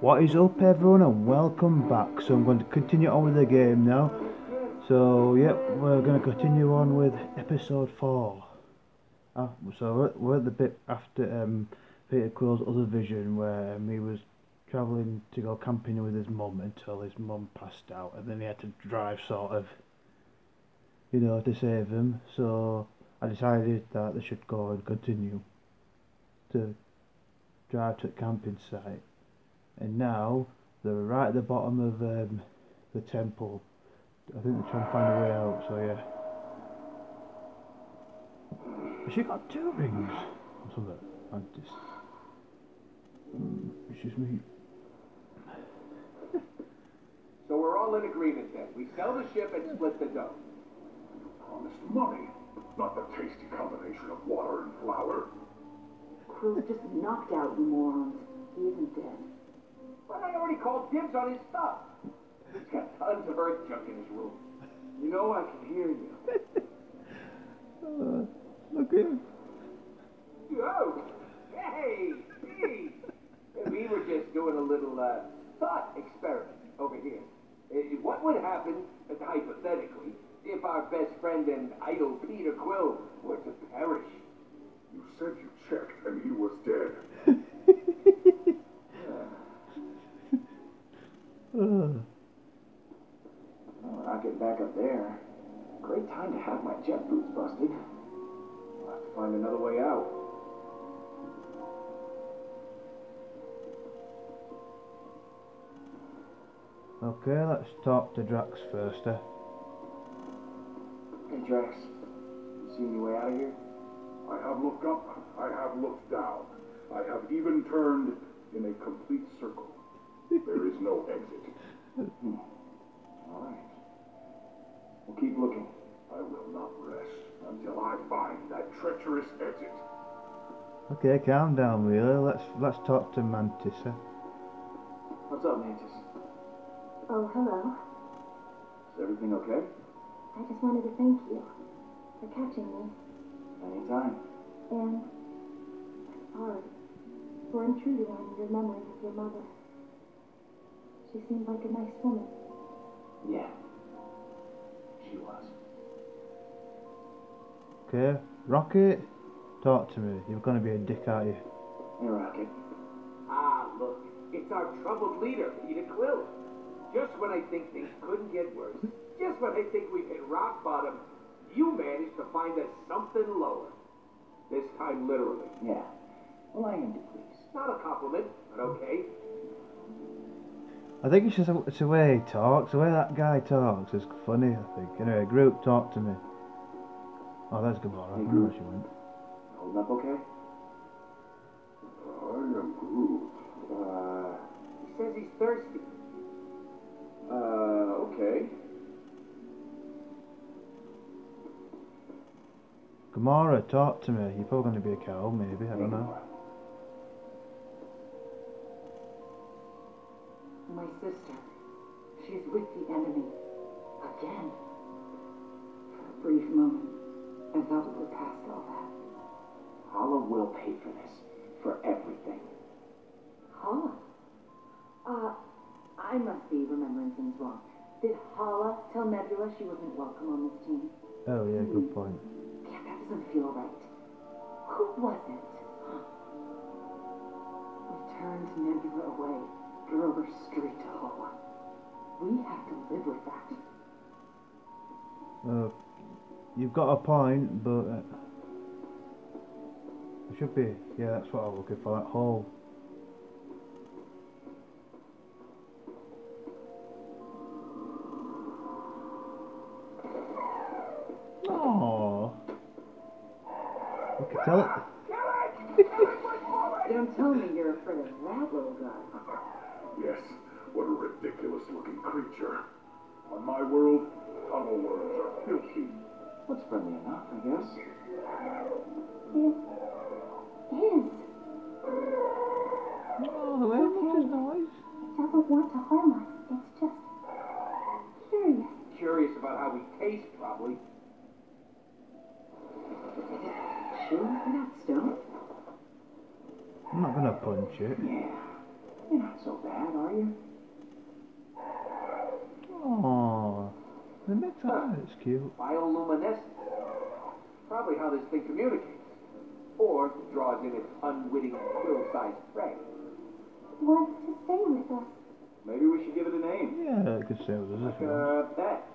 What is up everyone and welcome back. So I'm going to continue on with the game now. So yep, we're going to continue on with episode 4. Uh, so we're at the bit after um, Peter Quill's other vision where um, he was travelling to go camping with his mum until his mum passed out and then he had to drive sort of, you know, to save him. So I decided that they should go and continue to drive to the camping site and now they're right at the bottom of um, the temple. I think they're trying to find a way out, so yeah. Has she got two rings? Or something? Mantis. Mm, it's just me. So we're all in agreement then. We sell the ship and split the dough. Promised money, not the tasty combination of water and flour. Crew's just knocked out, you morons. He isn't dead. But I already called dibs on his stuff. He's got tons of earth junk in his room. You know I can hear you. Uh, look at him. Yo! Hey! Hey! We were just doing a little uh, thought experiment over here. Uh, what would happen, uh, hypothetically, if our best friend and idol Peter Quill were to perish? You said you checked and he was dead. Another way out. okay, let's talk to Drax first. Eh? Hey, Drax. You see any way out of here? I have looked up, I have looked down. I have even turned in a complete circle. There is no exit. All right. We'll keep looking. I will not rest until I find that treacherous exit. Okay, calm down, Wheeler. Let's let's talk to Mantis. Eh? What's up, Mantis? Oh, hello. Is everything okay? I just wanted to thank you for catching me. Anytime. And sorry for intruding on your memory of your mother. She seemed like a nice woman. Yeah. She was. Okay, Rocket, talk to me. You're gonna be a dick, aren't you? Hey, Rocket. Ah, look. It's our troubled leader, Peter Quill. Just when I think things couldn't get worse, just when I think we've hit rock bottom, you managed to find us something lower. This time, literally. Yeah. Well, I am to please. Not a compliment, but okay. I think it's just a, it's the way he talks. The way that guy talks is funny. I think. Anyway, group, talk to me. Oh, that's Gamora. I Hey, don't know where she went. Holding up okay? I am Groot. Uh, he says he's thirsty. Uh, okay. Gamora, talk to me. You're probably gonna be a cow, maybe. I don't know. My sister. She's with the enemy. Again. For a brief moment, I thought we were past all that. Hala will pay for this. For everything. Hala? Uh, I must be remembering things wrong. Did Hala tell Nebula she wasn't welcome on this team? Oh yeah, good point. Yeah, that doesn't feel right. Who was it? We turned Nebula away, drove her straight to Hala. We have to live with that. Uh, you've got a point, but uh, it should be. Yeah, that's what I'm looking for. That hole. Oh. You can tell it. Don't tell me you're afraid of that little guy. Yes, what a ridiculous looking creature. On my world, tunnel worms are filthy. What's friendly enough, I guess. It is. Oh, the way it noise. It doesn't want to harm us. It's just curious. Curious about how we taste, probably. Sure you're not stoned? I'm not gonna punch it. Yeah. You're not so bad, are you? Oh, the metal. It's cute. Bioluminescence. Probably how this thing communicates. Or draws in its unwitting quill-sized prey. Wants to stay with us. Maybe we should give it a name. Yeah, it could stay with us if you. Uh, that.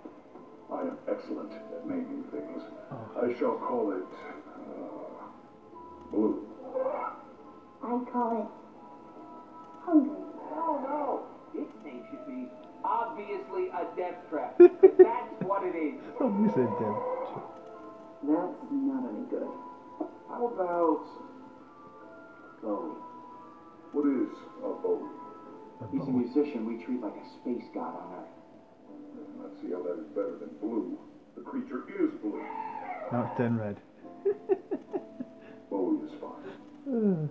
I am excellent at naming things. Oh. I shall call it uh, Blue. I call it hungry. No, no. Its name should be obviously a death trap. 'cause that's what it is. Oh, Obviously, dead. That's not any good. How about Bowie? What is a Bowie? He's a musician we treat like a space god on Earth. Let's see how that is better than blue. The creature is blue. Now it's turned red. Bowie is fine.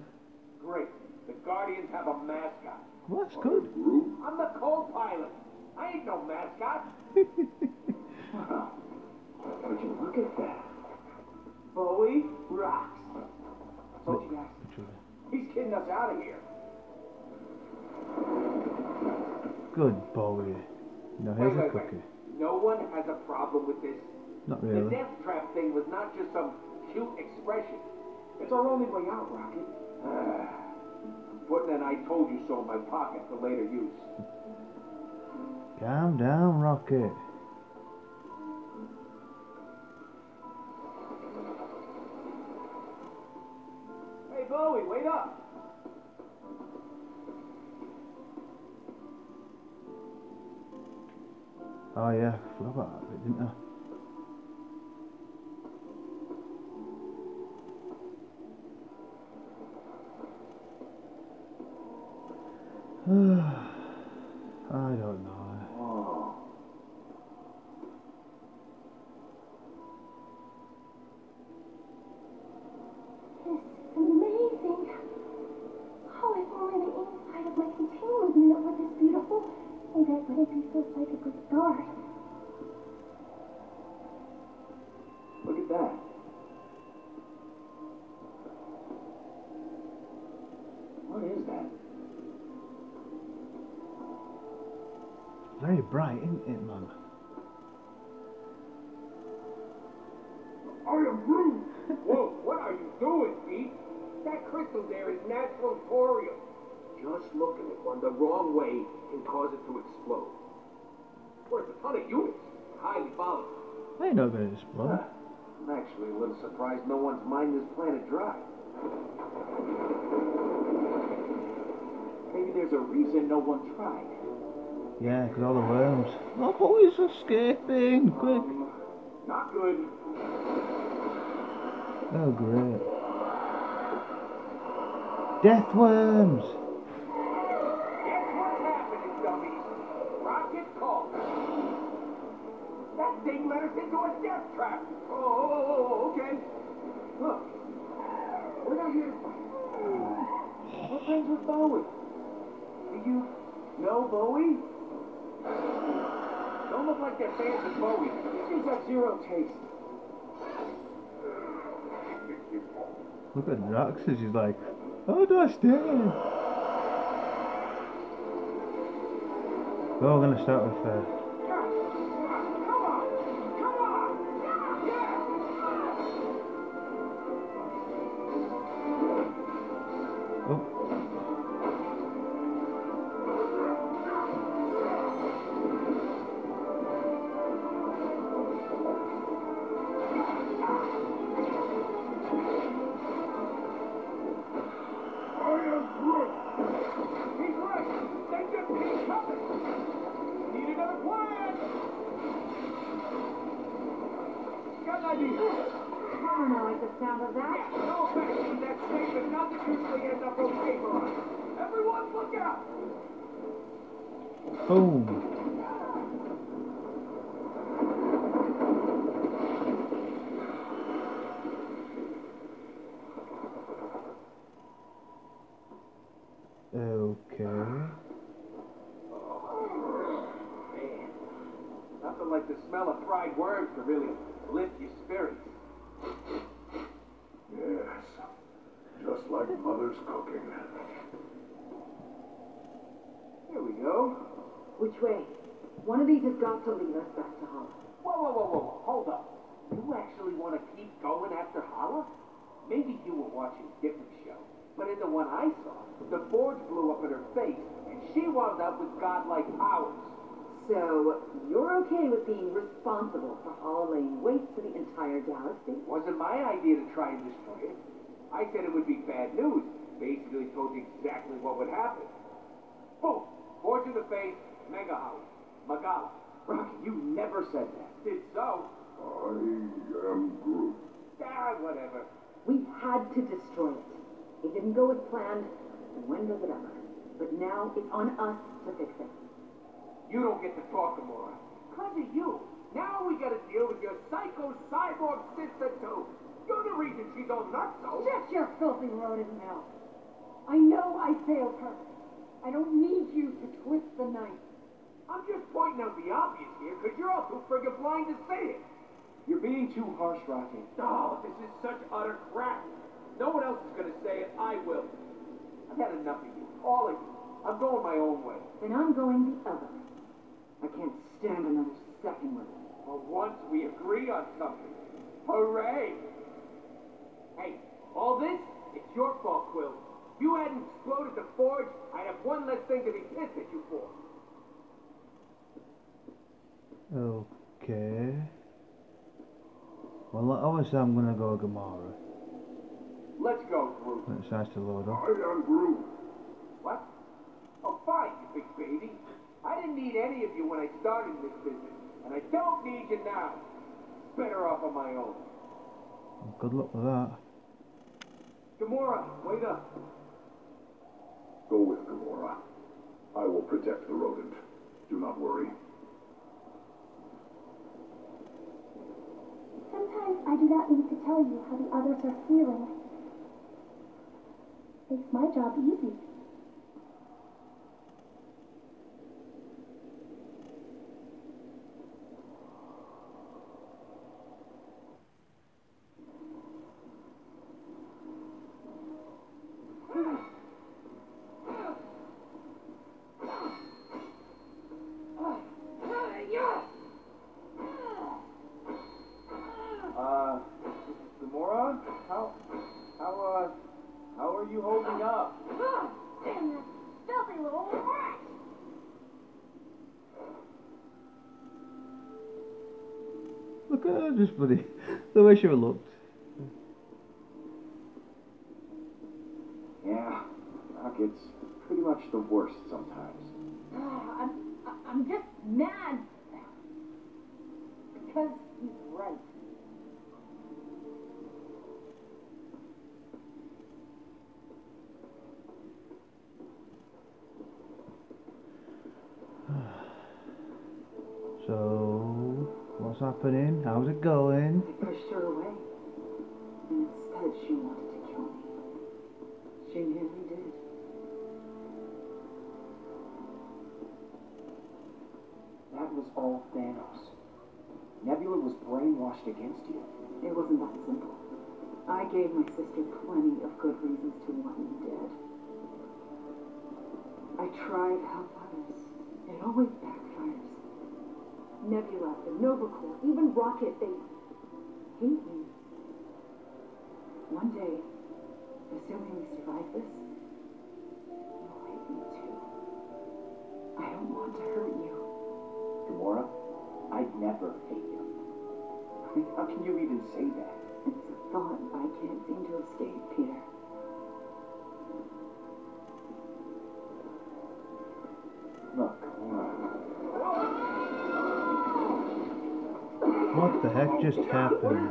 Great. The Guardians have a mascot. well, that's I good. I'm the co-pilot. I ain't no mascot. Wow. Would you look at that? Bowie rocks. Told you guys. He's kidding us out of here. Good Bowie. Now Wait, here's a wait, wait. cookie. No one has a problem with this. Not really. The death trap thing was not just some cute expression. It's our only way out, Rocket. Putting an I told you so in my pocket for later use. Calm down, Rocket. Bowie, wait up. Oh yeah, I forgot about that bit, didn't I? I wouldn't be so psychically scarred. Look at that. What is that? Very bright, isn't it, man? I am Groot! Whoa, what are you doing, Pete? That crystal there is natural thorium. Just looking at one the wrong way can cause it to explode. Worth a ton of units. Highly volatile. They're not going to explode. I'm actually a little surprised no one's mined this planet dry. Maybe there's a reason no one tried. Yeah, because all the worms. Oh, Bowie's escaping! Quick! Um, not good. Oh, great. Death worms! Guess what's happening, dummies? Rocket call. Into a death trap. Oh, oh, oh, okay. Look, we're not here to fight. We're friends with Bowie. Do you know Bowie? Don't look like they're fans of Bowie. He's got zero taste. Look at as he's like, how do I? Well, we're all going to start with uh, don't the sound of that. Yeah, no offense, that statement doesn't usually end up okay for us. Everyone look out. boom. Okay. Oh, man, nothing like the smell of fried worms to really lift your spirits. Yes. Just like Mother's cooking. Here we go. Which way? One of these has got to lead us back to Hala. Whoa, whoa, whoa, whoa, whoa, hold up. You actually want to keep going after Hala? Maybe you were watching a different show, but in the one I saw, the forge blew up in her face, and she wound up with godlike powers. So, you're okay with being responsible for Hala laying waste to the entire galaxy? Wasn't my idea to try and destroy it. I said it would be bad news. Basically told you exactly what would happen. Boom! Forge in the face, Mega Hala. Magala. Rocky, you never said that. Did so. I am Groot. Ah, whatever. We had to destroy it. It didn't go as planned. and When does it ever? But now it's on us to fix it. You don't get to talk, Gamora. Cause of you. Now we gotta deal with your psycho cyborg sister too. You're the reason she's all nuts, so. Shut your filthy rodent mouth. I know I failed her. I don't need you to twist the knife. I'm just pointing out the obvious here, because you're all too friggin' blind to see it. You're being too harsh, Rocky. Oh, this is such utter crap. No one else is gonna say it. I will. I've had enough of you. All of you. I'm going my own way. Then I'm going the other. I can't stand another second with it. For once we agree on something. Hooray! Hey, all this, it's your fault, Quill. If you hadn't exploded the forge, I'd have one less thing to be pissed at you for. Okay. Well, obviously I'm gonna go Gamora. Let's go, Groot. It's nice to load up. I am Groot. What? Oh, fine, you big baby. I didn't need any of you when I started this business, and I don't need you now. Better off on my own. Good luck with that. Gamora, wait up. Go with Gamora. I will protect the rodent. Do not worry. Sometimes I do not need to tell you how the others are feeling. Makes my job easy. Uh, Gamora? How, how, uh, how are you up? Damn you filthy little rat! Look at her, just buddy. The way she looked. Yeah, Rock, it's pretty much the worst sometimes. Oh, I'm, I'm just mad. Happening? How's it going? I pushed her away. And instead she wanted to kill me. She nearly did. That was all Thanos. Nebula was brainwashed against you. It wasn't that simple. I gave my sister plenty of good reasons to want me dead. I tried to help others. It always backfires. Nebula, the Nova Corps, even Rocket, they hate me. One day, assuming we survive this, you'll hate me too. I don't want to hurt you. Gamora, I'd never hate you. How can you even say that? It's a thought I can't seem to escape, Peter. Heck just happened?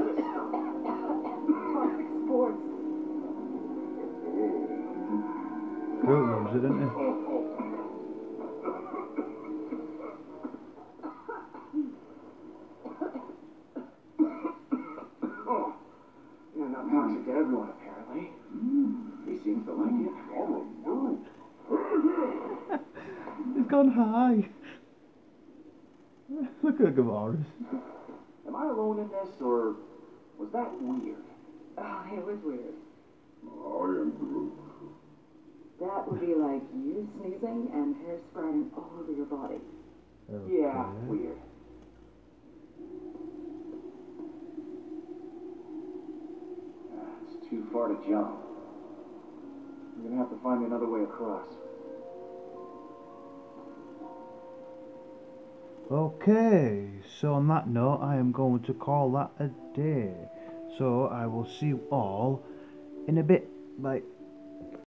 Groot loves it, doesn't he? Oh, yeah, not toxic to everyone, apparently. He seems to like it. Oh, no. He's gone high. Look at Gamora's. Am I alone in this, or was that weird? Oh, it was weird. I am Groot. That would be like you sneezing and hair sprouting all over your body. Yeah, weird. Ah, It's too far to jump. I'm gonna have to find another way across. Okay, so on that note, I am going to call that a day. So I will see you all in a bit. Bye.